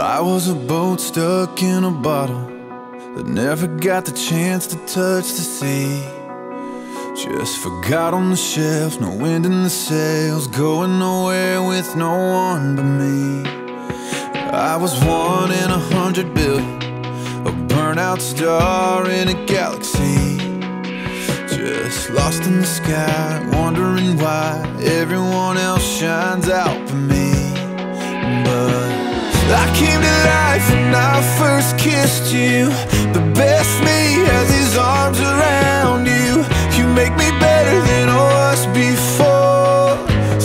I was a boat stuck in a bottle that never got the chance to touch the sea. Just forgot on the shelf, no wind in the sails, going nowhere with no one but me. I was one in a hundred billion, a burnout star in a galaxy. Just lost in the sky, wondering why everyone else shines out for me. I came to life when I first kissed you. The best me has his arms around you. You make me better than I was before.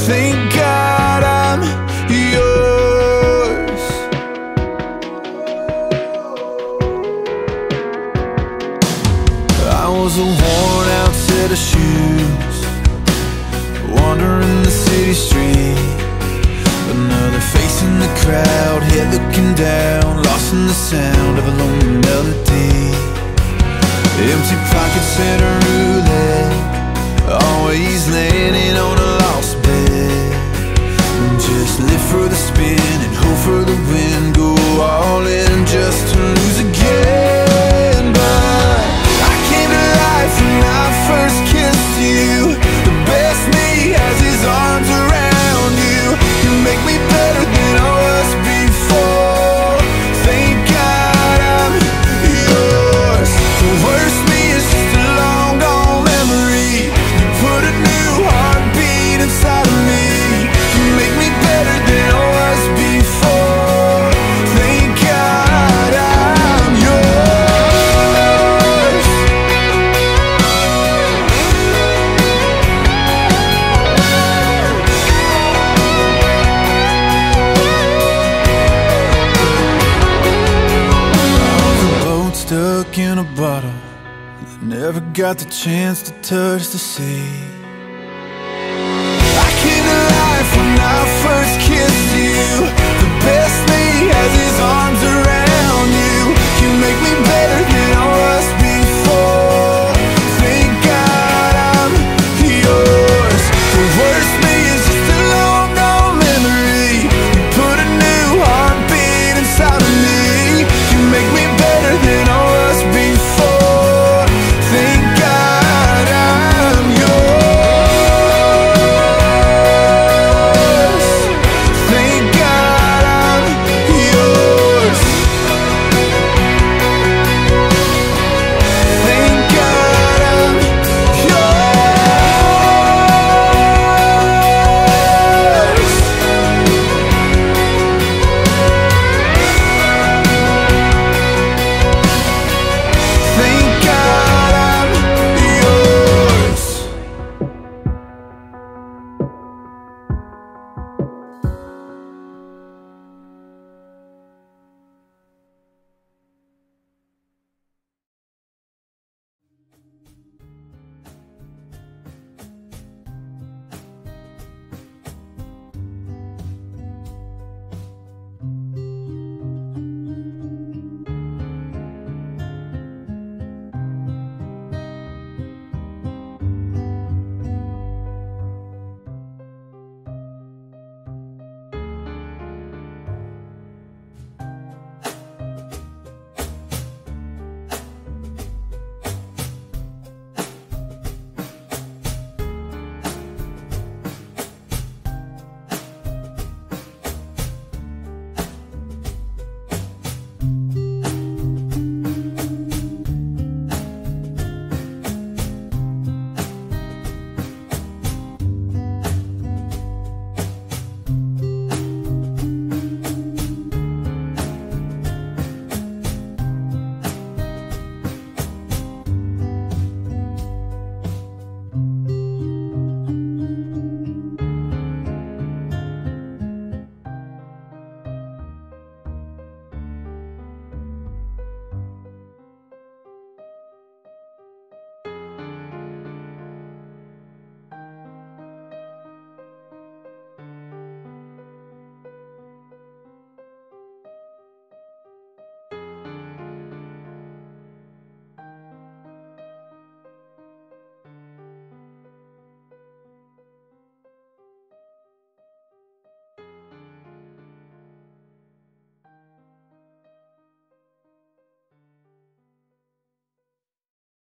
Thank God I'm yours. I was a worn out set of shoes Wandering the city streets Another face in the crowd, head looking down Lost in the sound of a lonely melody. Empty pockets and a roulette Always landing on a lost bet. Just live for the spin and hope for the win Go all in a bottle. That never got the chance to touch the sea. I came to life when I first kissed you.